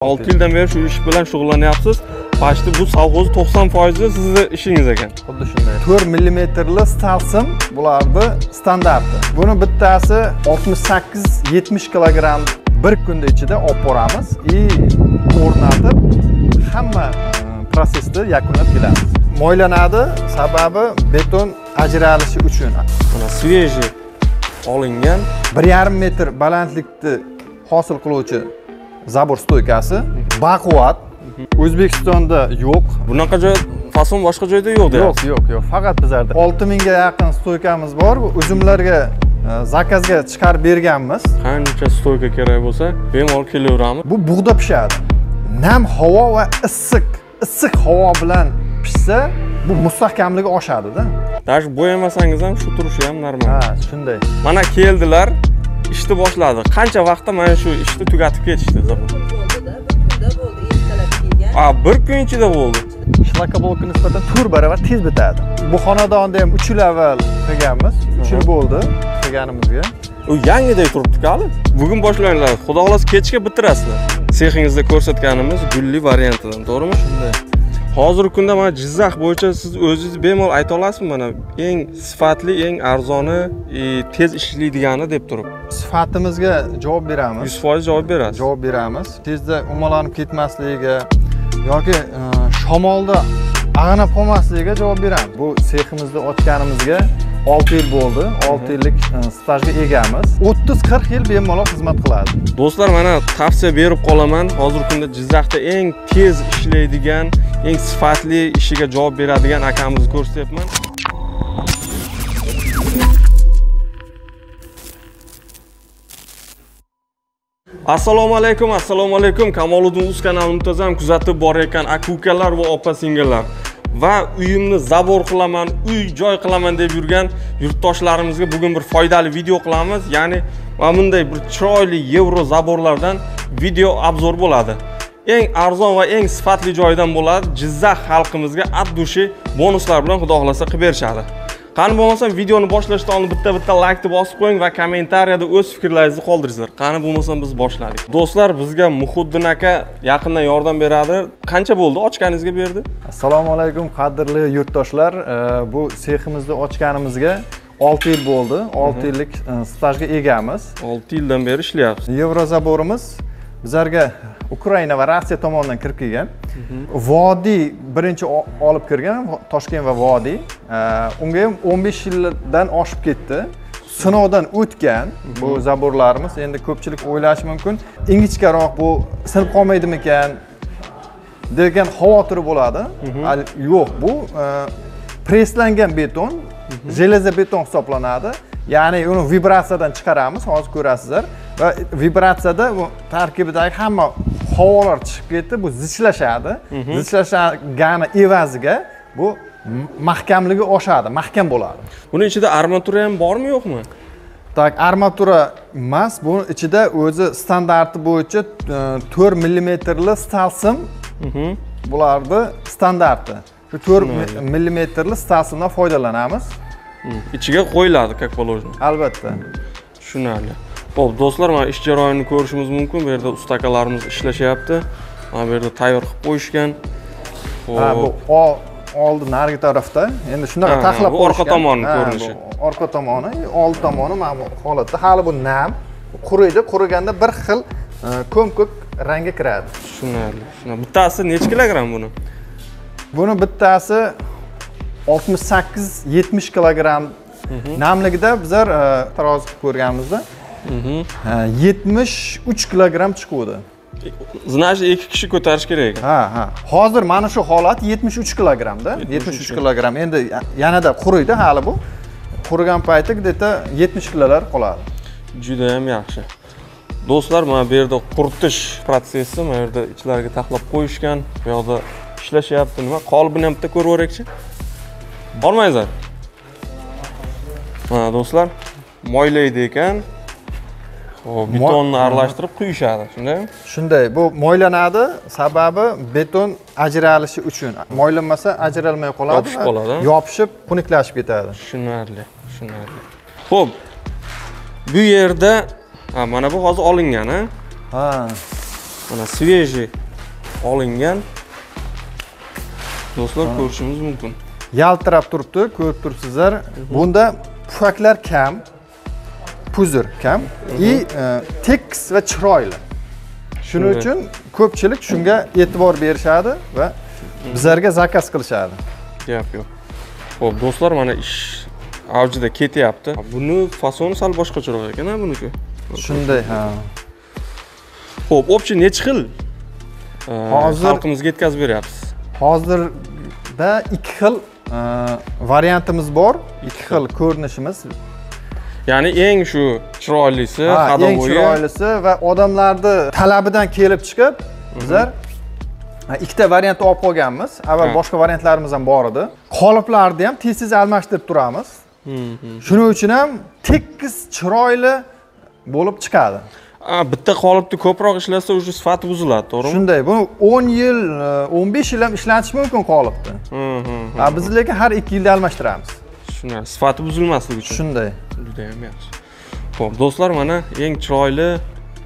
olti yildan beri shu ish bilan shug'ullanyapsiz. Почти bu sovg'ozni to'qson foizi sizni ishingiz ekan. Xuddi shunday. To'rt millimetrli stalsim bularni standarti. Buni bittasi oltmish sakkiz yetmish kilogramm bir kunda ichida olib boramiz. И o'rnatib hamma e, protsessni yakunlab kelamiz moylanadi. Sababi beton ajralishi uchun. Mana свежий olingan bir yarim metr balandlikni hosil qiluvchi zabor stoykasi baquvvat o'zbekistonda yo'q. Bunaqa joy fason boshqa joyda yo'q yo'q deyapsiz yo'q yo'q faqat bizlarda. Olti mingga yaqin stoykamiz bor uzumlarga e, zakazga chiqarib berganmiz. Qancha stoyka kerak bo'lsa bemalol kelaveramiz. Bu bug'da pishadi. Nam havo va issiq issiq havo bilan pishsa bu mustahkamligi oshadida. Даже bo'yamasangiz ham shu turishi ham normal. Ha shunday. Mana keldilar ishni boshladi. Qancha vaqtda mana shu ishni tugatib ketishdi bir kunda bo'ldi, ertalab kelgan. a bir kun ichida bo'ldi. Shlakobolka nisbatan to'rt baravar tez bitadi. Bu xonadonni ham uch yil avval qilganmiz uch yil bo'ldi qilganimizga u yangiday turibdi hali. Bugun boshlanglar xudo xohlasa kechga bitirasizlar. Sexingizda ko'rsatganimiz gulli variantidan to'g'rimi? Shunday hozirgi kunda mana jizzax bo'yicha siz o'zingiz bemalol ayta olasizmi? Mana eng sifatli eng arzoni e, tez ishlaydigani deb turib. Sifatimizga javob beramiz. Yuz foiz javob berasiz. Javob beramiz. Tezda umalanib ketmasligiga yoki e, shamolda ag'anab qolmasligiga javob beramiz. Bu seximizni ochganimizga olti yil bo'ldi. Olti yillik e, stajga egamiz. O'ttiz qirq yil bemalol xizmat qiladi. Do'stlar mana tavsiya berib qolaman. Hozirgi kunda jizzaxda eng tez ishlaydigan eng sifatli ishiga javob beradigan akamizni ko'rsatyapman. Assalomu alaykum assalomu alaykum. Kamoliddin uz kanali muntazam kuzatib borayotgan aka ukalar va opa singillar va uyimni zabor qilaman uy joy qilaman deb yurgan yurtdoshlarimizga bugun bir foydali video qilamiz. Ya'ni mana bunday bir chiroyli yevro zaborlardan video obzor bo'ladi. Eng arzon va eng sifatli joydan bo'ladi. Jizzax xalqimizga от души bonuslar bilan xudo xohlasa qilib berishadi. Qani bo'lmasam videoni boshlashdan oldin bitta bitta laykni bosib qo'ying va kommentariyada o'z fikrlaringizni qoldiringlar qani bo'lmasam biz boshladik. Do'stlar bizga muhiddin aka yaqindan yordam beradi. Qancha bo'ldi? Ochganingizga bu yerda assalomu alaykum qadrli yurtdoshlar. Bu seximizni ochganimizga olti yil bo'ldi. Olti yillik e, stajga egamiz. Olti yildan beri ishlayapsiz. Yevrozaborimiz bizlarga ukraina va rossiya tomonidan kirib kelgan. Vodiy birinchi olib kirgan toshkent va vodiy. Unga ham o'n besh yildan oshib ketdi. Sinovdan o'tgan bu zaborlarimiz endi ko'pchilik o'ylashi mumkin. Ingichkaroq bu sinib qolmaydimikan degan xavotiri bo'ladi. Al- yo'q bu. Preslangan beton железо beton hisoblanadi. Ya'ni uni vibratsiyadan chiqaramiz. Hozir ko'rasizlar va vibratsiyada bu tarkibidagi hamma havolar chiqib ketdi bu zichlashadi. Zichlashgani evaziga bu mahkamligi oshadi mahkam bo'ladi. Buni ichida armatura ham bormi yo'qmi? Tak armatura emas buni ichida o'zi standarti bo'yicha to'rt millimetrli stalsim bularni standarti. Shu to'rt millimetrli stalsimdan foydalanamiz. Ichiga qo'yiladi как положено albatta. Tushunarli ho'p do'stlar mana ish jarayonini ko'rishimiz mumkin. Bu yerda usta akalarimiz ishlashyapti. Mana bu yerda tayyor qilib qo'yishgan. Ha bu oldi narigi tarafda. Endi shunaqa taxlab orqa qo'yishgan. tomoni Ha, ko'rinishi. orqa tomoni old tomoni mana bu holatda. Hali bu nam quriydi. Quriganda bir xil e, ko'm ko'k rangga kiradi. Tushunarli tushunarli. Bittasi necha kilogramm buni? Buni bittasi oltmish sakkiz yetmish kilogramm. Namligida bizlar e, tarozi qilib ko'rganimizda yetmish uch kilogramm chiquvdi значит ikki kishi ko'tarish kerak ha ha hozir mana shu holat yetmish uch kilogrammda yetmish uch kilogramm endi ya- yanada quriydi hali bu qurigan payti где то yetmish kilolar qoladi judayam yaxshi do'stlar mana bu yerda quritish protsessi mana bu yerda ichlariga taxlab qo'yishgan bu yoqda ishlashyapti nima qolibini ham bitta ko'rib yuboringchi bormaysizlar mana do'stlar moylaydi ekan Xo'p, betonni aralashtirib quyishadi shundaymi shunday. Bu moylanadi. Sababi beton ajralishi uchun. Moylanmasa ajralmay qoladi Yopishib qoladi, yopishib xunuklashib ketadi. Tushunarli tushunarli. Ho'p bu yerda ha, mana bu hozir olingan a ha. Mana свежий olingan. Do'stlar ko'rishingiz mumkin. Yaltirab turibdi ko'rib turibsizlar. Bunda pufaklar kam puzir kam. И e, tekis va chiroyli. Shuning uchun ko'pchilik shunga e'tibor berishadi va bizlarga zakaz qilishadi. Gap yo'q. Ho'p do'stlar mana ish avjida ketyapti. Buni fasoni sal boshqacharoq ekan a buniki? Shunday ha. Ho'p общий nechi xil e, Hozir- xalqimizga yetkazib beryapsiz? Hozirda ikki xil e, variantimiz bor. Ikki xil. ko'rinishimiz ya'ni eng shu chiroylisi eng chiroylisi va odamlarni talabidan kelib chiqib bizlar ikkita variant olib qolganmiz. Avval boshqa variantlarimiz ham bor edi. Qoliplarni ham tez tez almashtirib turamiz. Shuning uchun ham tekis chiroyli bo'lib chiqadi. Bitta qolipni ko'proq ishlatsa уже sifati buziladi to'g'rimi? Shunday buni 10 yil e, 15 yil ham ishlatish mumkin qolipni. Biz lekin har ikki yilda almashtiramiz Shunday, sifati buzilmasligi uchun. Shunday. Juda ham yaxshi. Ho'p do'stlar mana eng chiroyli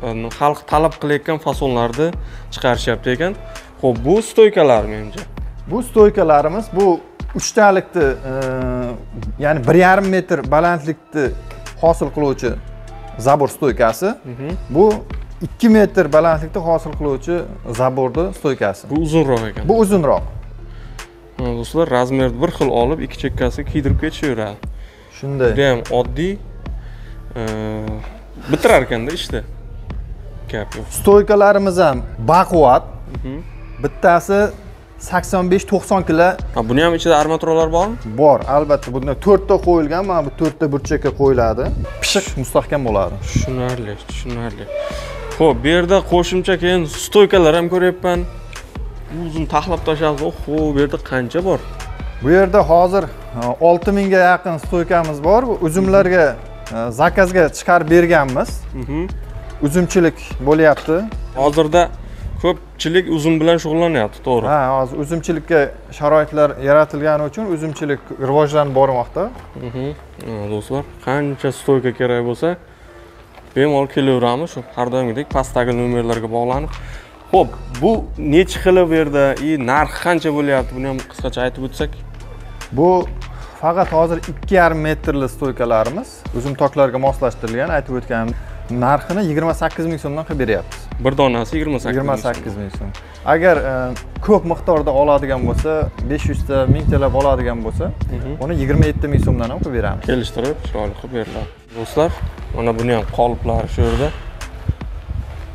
e, xalq talab qilayotgan fasonlarni chiqarishyapti ekan. Ho'p bu stoykalar menimcha. Bu stoykalarimiz bu uchtalikni e, ya'ni bir yarim metr balandlikni hosil qiluvchi zabor stoykasi. Bu 2 metr balandlikda hosil qiluvchi zaborni stoykasi. bu uzunroq ekan. Bu uzunroq. Do'stlar razmerni bir xil olib ikki chekkasiga kiydirib ketishaveradi Shunday. juda ham oddiy bitirar ekanda ishni gap yo'q Stoykalarimiz ham baquvvat. Bittasi 85-90 kilo ha buni ham ichida armaturalar bormi bor. Albatta bunda 4 ta qo'yilgan, mana bu 4 ta burchakka qo'yiladi. Pishiq mustahkam bo'ladi. tushunarli tushunarli ho'p bu yerda qo'shimcha keyin stoykalar ham ko'ryapman uzun taxlab tashlayapsiz oho bu yerda qancha bor Bu yerda hozir e, 6000 ga yaqin stoykamiz bor. Bu uzumlarga e, zakazga chiqarib berganmiz. Uzumchilik bo'lyapti. hozirda ko'pchilik uzum bilan shug'ullanyapti to'g'ri Ha, hozir uzumchilikka sharoitlar yaratilgani uchun uzumchilik rivojlanib bormoqda. Do'stlar qancha stoyka kerak bo'lsa bemalol kelaveramiz shu har doimgidek pastdagi nomerlarga bog'lanib ho'p bu nechi xili bu yerda и narxi qancha bo'lyapti buni ham qisqacha aytib o'tsak Bu faqat hozir 2,5 metrli stoykalarimiz uzum toklarga moslashtirilgan aytib o'tganim narxini 28 ming so'mdan qilib beryapmiz. bir donasi yigirma sakkiz 28 ming so'm. Agar e, ko'p miqdorda oladigan bo'lsa, 500 ta, 1000 talab oladigan bo'lsa, uni 27 ming so'mdan ham qilib beramiz. kelishtirib chiroyli qilib beriladi do'stlar mana buni ham qoliplari shu yerda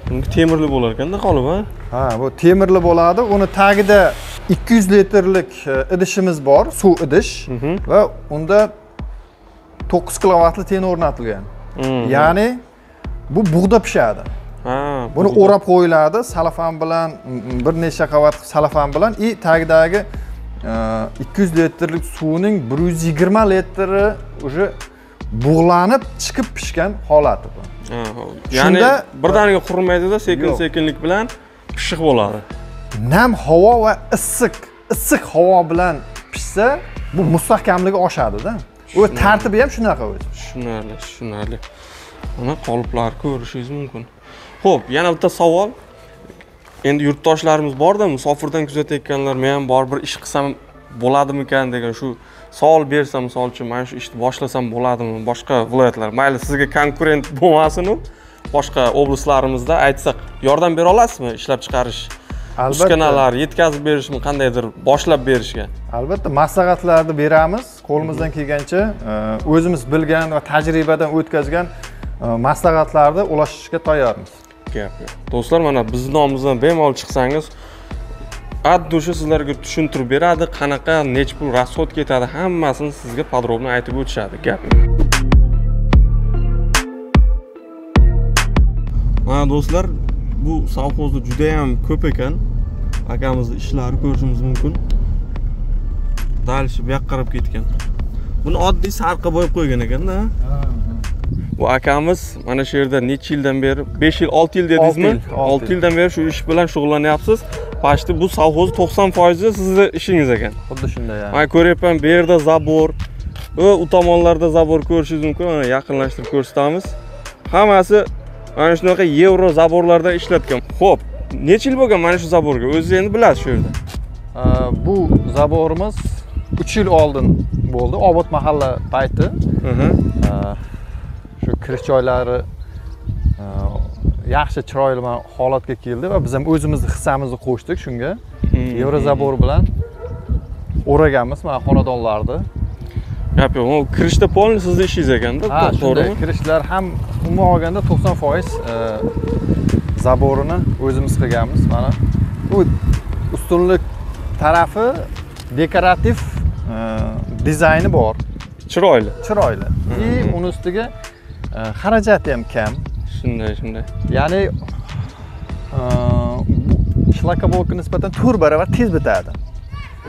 buniki temirli bo'lar ekanda qolip ha Ha, bu temirli bo'ladi. Uni tagida 200 litrlik e, idishimiz bor, suv idish va unda 9 kilovatli ten o'rnatilgan. Ya'ni bu bug'da pishadi. ha Buni o'rab qo'yiladi salafan bilan, bir necha qavat salafan bilan и tagidagi e, 200 litrlik suvning 120 litri уже bug'lanib chiqib pishgan holati bu. Ya'ni birdaniga qurimaydida sekin sekinlik bilan pishiq bo'ladi. Nam havo va issiq issiq havo bilan pishsa bu mustahkamligi oshadida. U tartibi ham shunaqa o'zi. Tushunarli tushunarli mana qoliplarni ko'rishingiz mumkin. Ho'p yana bitta savol. Endi yurtdoshlarimiz borda musofirdan kuzatayotganlar men ham baribir ish qilsam bo'ladimikan degan shu savol bersa misol uchun mana shu ishni boshlasam bo'ladimi? Boshqa viloyatlar. Mayli sizga konkurent bo'lmasin u boshqa oblastlarimizda aytsak yordam bera olasizmi ishlab chiqarish? Uskanalar yetkazib berishmi qandaydir boshlab berishga? Albatta maslahatlarni beramiz. Qo'limizdan kelgancha e, o'zimiz bilgan va tajribadan o'tkazgan e, maslahatlarni ulashishga tayyormiz. Gap yo'q. Do'stlar mana bizni nomimizdan bemalol chiqsangiz от души sizlarga tushuntirib beradi qanaqa nechi pul расход ketadi hammasini sizga подробно aytib o'tishadi gap. Mana do'stlar bu sovxozda juda ham ko'p ekan. Akamizni ishlari ko'rishingiz mumkin. Дальше bu yoqqa qarab ketgan. Buni oddiy sarqa bo'yab qo'ygan ekanda. Bu akamiz mana shu yerda necha yildan beri 5 yil 6 yil dedingizmi? Olti yil, olti 6 yildan beri shu ish bilan shug'ullanyapsiz почти bu sovxoz 90 foizi sizni ishingiz ekan xuddi shunday mana ko'ryapman bu yerda zabor. U tomonlarda zabor ko'rishingiz mumkin mana yaqinlashtirib ko'rsatamiz hammasi mana shunaqa yevro zaborlarda ishlatgan ho'p necha yil bo'lgan mana shu zaborga o'zingiz endi bilasiz shu yerda bu zaborimiz 3 yil oldin bo'ldi obod mahalla payti shu kirish joylari yaxshi chiroyli holatga keldi va biz ham o'zimizni hissamizni qo'shdik shunga. Hmm. yevrozabor bilan o'raganmiz mana xonadonlarni. Gap yo'q u kirishda полный sizni ishingiz ekanda ha shunday kirishlar ham umuman olganda to'qson foiz e, zaborini o'zimiz qilganmiz. Mana bu ustunlik tarafi dekorativ e, dizayni bor. Chiroyli. Chiroyli. И uni ustiga e, xarajati ham kam shunday shunday. Ya'ni e, bu shlakobloka nisbatan to'rt barobar tez bitadi.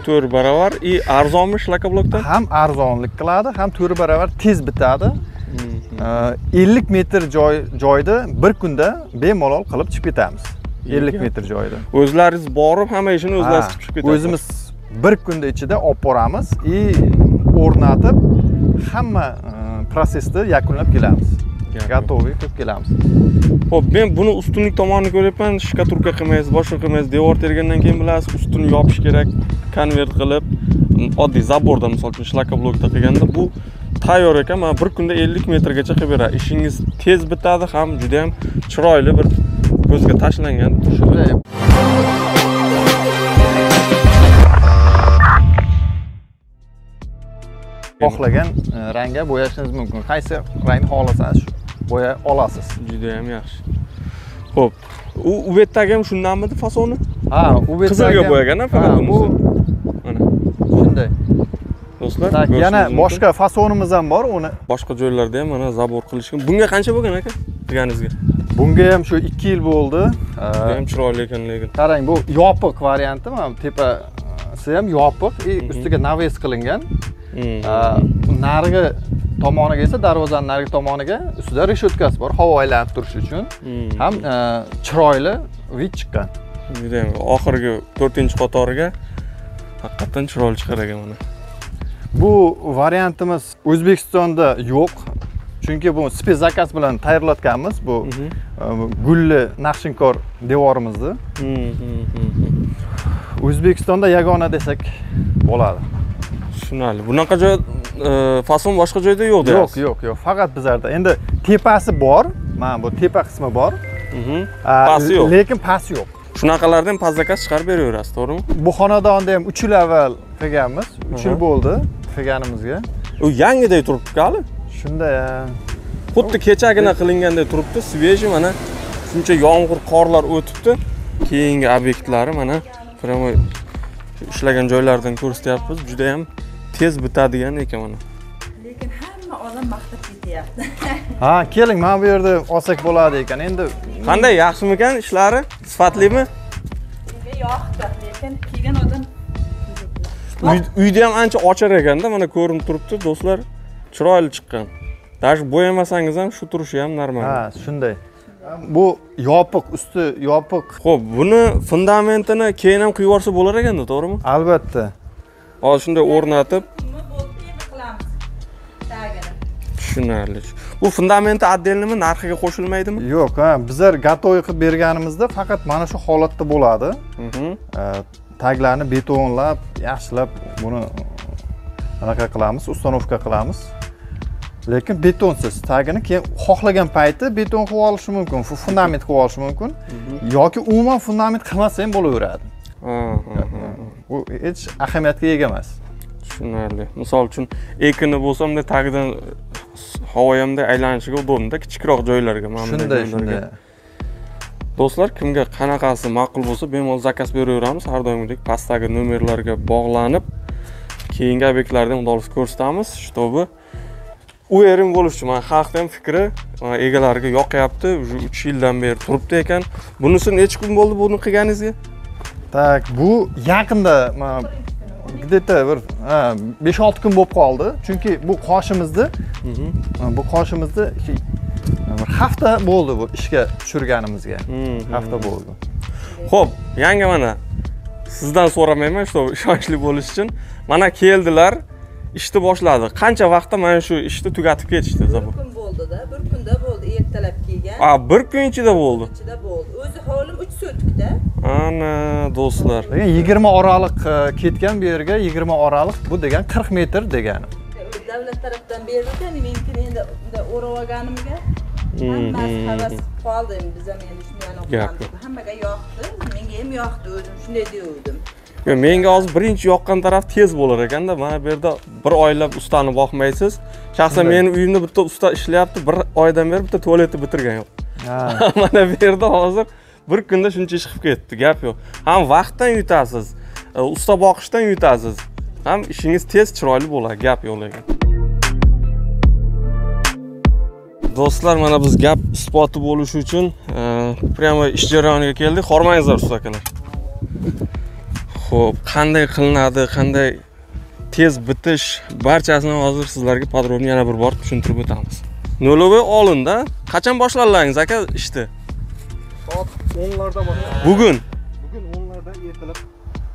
To'rt barobar и arzonmi shlakoblokdan ham arzonlik qiladi ham to'rt barobar tez bitadi. Hmm. ellik metr joy joyda bir kunda bemalol qilib chiqib ketamiz. Ellik metr. joyda. O'zlaringiz borib hamma ishini o'zlaringiz Ha, qilib chiqib ketasiz. o'zimiz bir kunda ichida olib boramiz. И o'rnatib hamma e, prosessni yakunlab kelamiz Готовый qilib kelamiz ho'p men buni ustunlik tomonini ko'ryapman. Shkaturka qilmaysiz boshqa qilmaysiz devor tergandan keyin bilasiz ustuni yopish kerak. Konvert qilib oddiy zaborda misol uchun shlakoblokda qilganda bu tayyor ekan. Mana bir kunda ellik metrgacha qilib beradi. Ishingiz tez bitadi ham juda yam chiroyli bir ko'zga tashlangan shunday xohlagan e, rangga bo'yashingiz mumkin. Qaysi rangni xohlasangiz shu bo'ya olasiz. Juda yam yaxshi. Ho'p u u betdagi ham shundanmidi fasoni? Ha u betdagi Qizilga ham- bo'yagan, faqat bu mana. shunday. Do'stlar yana boshqa fasonimiz ham bor uni boshqa joylarda ham mana zabor qilishgan. Bunga qancha bo'lgan aka? Qilganingizga bunga ham shu ikki yil bo'ldi. Juda ham chiroyli ekan lekin qarang bu yopiq varianti mana tepasi ham yopiq. И ustiga naves qilingan. Narigi tomoniga esa darvozani narigi tomoniga ustida reshetkasi bor. Havo aylanib turishi uchun Hmm. ham e, chiroyli vid chiqqan. Juda ham oxirgi to'rtinchi qatoriga haqiqatdan chiroyli chiqar ekan mana. Bu variantimiz o'zbekistonda yo'q. Chunki bu zakaz bilan tayyorlatganmiz. Bu Mhm. e, gulli naqshinkor devorimizni. Hmm, hmm, o'zbekistonda yagona desak bo'ladi. Tushunarli. Bunaqa joy fason boshqa joyda yo'q yo'q deyapsiz. Yo'q yo'q faqat bizlarda. Endi tepasi bor. Mana bu tepa qismi bor. Mhm. Pasti yo'q. lekin past yo'q. Shunaqalardan past zakaz chiqarib beraverasiz to'g'rimi? Bu xonadonni ham uch yil avval qilganmiz. Uch yil Aha. bo'ldi qilganimizga. U yangiday turibdi hali? Shunday a, xuddi kechagina qilinganday turibdi. Свежий mana shuncha yomg'ir qorlar o'tibdi. Keyingi obyektlari mana прямо ishlagan joylaridan ko'rsatyapmiz. Juda yam tez bitadigan ekan mana lekin hamma odam maqtab ketyapti. Ha keling mana bu yerda olsak bo'ladi ekan. Endi qanday yaxshimikan ishlari? Sifatlimi? Menga yoqdi lekin kelgan odam Uy- uyda ham ancha ochar ekanda mana ko'rinib turibdi do'stlar. Chiroyli chiqqan. Даже bo'yamasangiz ham shu turishi ham normal. Ha shunday. Bu yopiq usti yopiq. Ho'p buni fundamentini keyin ham quyib yuborsa bo'lar ekanda to'g'rimi? Albatta hozir shunday o'rnatib. Tushunarli. Bu fundamenti отдельныйmi narxiga qo'shilmaydimi? Yo'q ha bizlar готовый qilib berganimizda faqat mana shu holatda bo'ladi. Mhm. E, taglarni betonlab yaxshilab buni anaqa qilamiz установка qilamiz. Lekin betonsiz tagini keyin xohlagan payti beton qilib olishi mumkin fu- fundament qilib olishi mumkin. Yoki umuman fundament qilmasa ham bo'laveradi Bu hech ahamiyatga ega emas. Tushunarli. Misol uchun ekini bo'lsa bunday tagidan havo hamda aylanishiga udobnida kichikroq joylarga mana shunday shunday. Do'stlar kimga qanaqasi ma'qul bo'lsa bemalol zakaz beraveramiz. Har doimgidek pastdagi nomerlarga bog'lanib keyingi obyektlarni ham xudo xohlasa ko'rsatamiz. Чтобы уверен bo'lish uchun mana xalqni ham fikri egalariga yoqyapti. Уже uch yildan beri turibdi ekan. Bunisi necha kun bo'ldi buni qilganingizga так bu yaqinda где то bir ha, besh olti kun bo'lib qoldi chunki bu qoshimizni bu qoshimizni bir hafta bo'ldi bu ishga tushirganimizga Mhm. hafta bo'ldi Xo'p, yanga mana sizdan so'ramayman, чтобы ishonchli bo'lish uchun. Mana keldilar, ishni boshladi. Qancha vaqtda mana shu ishni tugatib ketishdi bir kun bo'ldida bir kunda bo'ldi ertalab kelgan A, bir kun ichida bo'ldi. ichida bo'ldi o'zi hovlim uch sotkda ana do'stlar. Degan yigirma oraliq e, ketgan bu yerga yigirma oraliq bu degan qirq metr degani davlat tarafdan berilgan menikini endi o'rab olganimga hammasi havas qilib qoldi endi biz ham endi Gap o'qiyapmiz hammaga yoqdi menga ham yoqdi o'zim shunday degandim menga hozir birinchi yoqqan taraf tez bo'lar ekanda mana bu yerda bir oylab ustani boqmaysiz. Shaxsan meni uyimda bitta usta ishlayapti bir oydan beri bitta tualetni bitirgan yo'q. Mana bu yerda hozir bir kunda shuncha ish qilib ketdi gap yo'q. Ham vaqtdan yutasiz e, usta boqishdan yutasiz. Ham ishingiz tez chiroyli bo'ladi gap yo'q lekin. Do'stlar mana biz gap isboti bo'lishi uchun e, ish jarayoniga keldik. Hormangizlar usta akalar ho'p qanday qilinadi qanday tez bitish barchasini hozir sizlarga подробно yana bir bor tushuntirib o'tamiz. Нулевой olinda qachon boshladilaringiz aka ishni? Soat o'nlarda boshlanadi bugun? Bugun o'nlarda ertalab.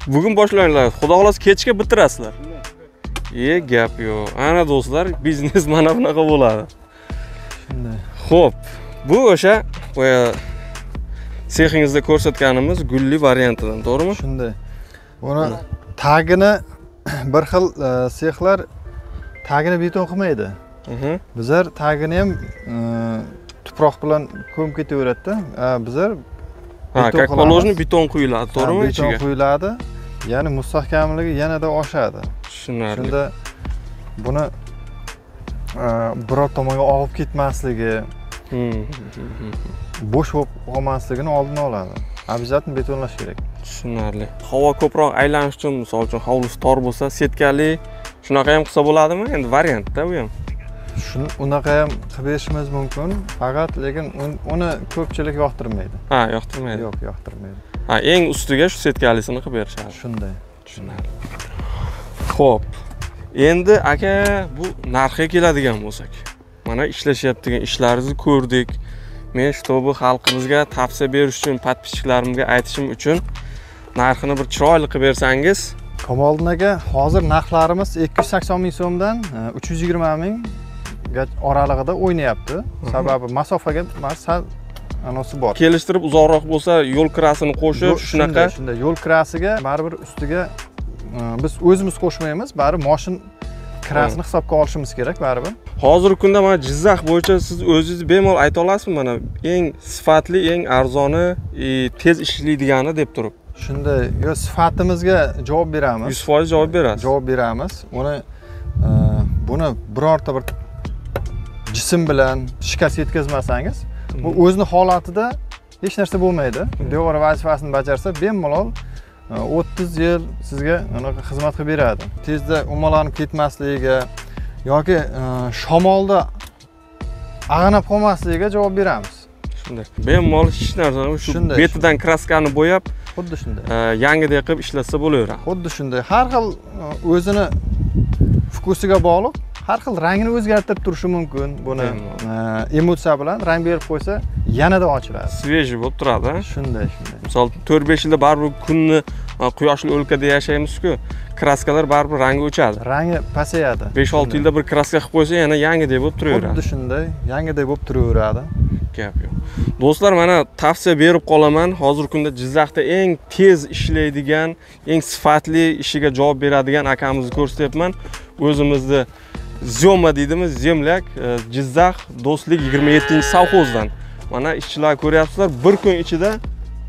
Bugun boshlanglar xudo xohlasa kechga bitirasizlar. E gap yo'q. Ana do'stlar biznes mana bunaqa bo'ladi. Shunday. Ho'p bu o'sha boya sexingizda ko'rsatganimiz gulli variantidan to'g'rimi? Shunday. Buni tagini bir xil e, sexlar tagini beton qilmaydi. Mhm. bizlar tagini ham e, tuproq bilan ko'mib ketaveradida bizlar ha как положено beton quyiladi to'g'rimi? beton quyiladi. Ya'ni mustahkamligi yanada oshadi. Tushunarli. Shunda buni e, biror tomonga og'ib ketmasligi Hmm. bo'sh bo'lib qolmasligini oldini oladi. Обязательно betonlash kerak. Tushunarli. Havo ko'proq aylanish uchun misol uchun hovlisi tor bo'lsa setkali shunaqa ham qilsa bo'ladimi? Endi variantda bu ham shuni unaqa ham qilib berishimiz mumkin faqat lekin un- uni ko'pchilik yoqtirmaydi. Ha yoqtirmaydi. Yo'q yoqtirmaydi. Ha eng ustiga shu setkalisini qilib berishadi. Shunday tushunarli. Ho'p endi aka bu narxga keladigan bo'lsak. Mana ishlashyaptigan ishlaringizni ko'rdik. Men чтобы xalqimizga tavsiya berish uchun подписчиklarimga aytishim uchun narxini bir chiroyli qilib bersangiz. Kamoliddin aka hozir narxlarimiz ikki yuz sakson ming so'mdan uch yuz yigirma ming oralig'ida o'ynayapti. Sababi masofaga mana sal anisi bor. Kelishtirib uzoqroq bo'lsa yo'l kirasini qo'shib shunaqa. shunday. Yo'l kirasiga baribir ustiga e, biz o'zimiz qo'shmaymiz baribir moshin kirasini hisobga olishimiz kerak baribir. Hozirgi kunda mana jizzax bo'yicha siz o'zingiz bemalol ayta olasizmi? Mana eng sifatli eng arzoni e, tez ishlaydigani deb turib. Shunday yo sifatimizga javob beramiz. Yuz foiz javob berasiz. Javob beramiz. Uni e, buni birorta bir jism bilan shikast yetkazmasangiz bu o'zini holatida hech narsa bo'lmaydi. Devor vazifasini bajarsa bemalol e, o'ttiz yil sizga anaqa xizmat qilib beradi. Tezda umalanib ketmasligiga yoki e, shamolda ag'anab qolmasligiga javob beramiz. Shunday. Bemalol hech narsani shu Shunday, betidan kraskani bo'yab xuddi shunday. e, yangidek qilib ishlatsa bo'laveradi. Xuddi shunday. Har xil o'zini vkusiga bog'liq har xil rangini o'zgartirib turishi mumkin buni e, emotsiya bilan rang berib qo'ysa yanada ochiladi. Svejiy bo'lib turadi. Shunday shunday. Misol to'rt besh yilda baribir kunni e, quyoshli o'lkada yashaymizku kraskalar baribir rangi o'chadi. Rangi pasayadi. Besh olti yilda bir kraska qilib qo'ysa yana yangidek bo'lib turaveradi. Xuddi shunday yangiday bo'lib turaveradi. Gap yo'q. Do'stlar mana tavsiya berib qolaman. Hozirgi kunda jizzaxda eng tez ishlaydigan eng sifatli ishiga javob beradigan akamizni ko'rsatyapman. O'zimizni zyoma deydimi? Zemlyak e, jizzax do'stlik yigirma yettinchi sovxozdan. Mana ishchilar ko'ryapsizlar bir kun ichida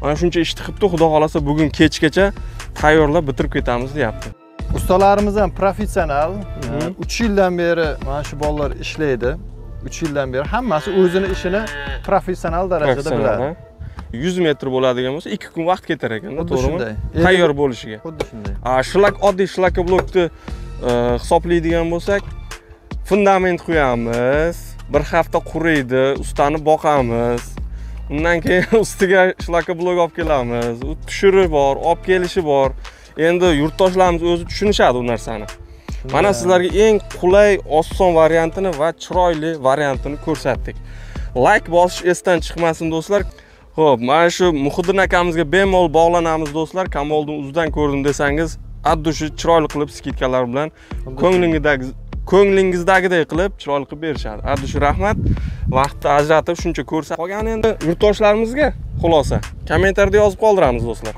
mana shuncha ishni qilibdi xudo xohlasa bugun kechgacha tayyorlab bitirib ketamiz deyapti. Ustalarimiz ham professional. Mhm. uch yildan beri mana shu bolalar ishlaydi. Uch yildan beri hammasi o'zini ishini professional darajada biladi. ha? yuz metr bo'ladigan bo'lsa ikki kun vaqt ketar ekanda to'g'rimi? tayyor bo'lishiga. xuddi shunday. Shlak oddiy shlakoblokni e, hisoblaydigan bo'lsak fundament qo'yamiz bir hafta quriydi ustani boqamiz. Undan keyin ustiga shlakoblok olib kelamiz. U tushiri bor olib kelishi bor. Endi yurtdoshlarimiz o'zi tushunishadi u narsani. Mana sizlarga eng qulay oson variantini va chiroyli variantini ko'rsatdik. Layk bosish esdan chiqmasin do'stlar. Ho'p mana shu muhiddin akamizga bemalol bog'lanamiz do'stlar. Kamoliddin uzidan ko'rdim desangiz addushi chiroyli qilib skidkalar bilan ko'nglingizdagi ko'nglingizdagidek qilib chiroyli qilib berishadi. Addushi rahmat. Vaqtni ajratib shuncha ko'rsat qolgani endi yurtdoshlarimizga xulosa. Kommentariyada yozib qoldiramiz do'stlar.